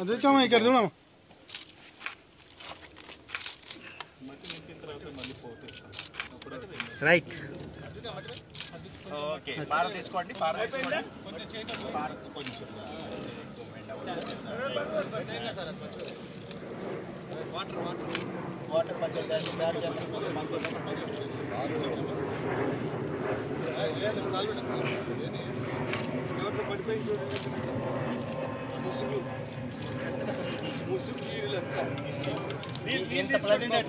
అదే కామా ఇక్కడ చూడమ్మా. రైట్ ఓకే పార తీసుకోండి పార తీసుకోండి. కొంచెం వాటర్ కొంచెం తయారు Musuq. Musuq diyorlar. Bil bil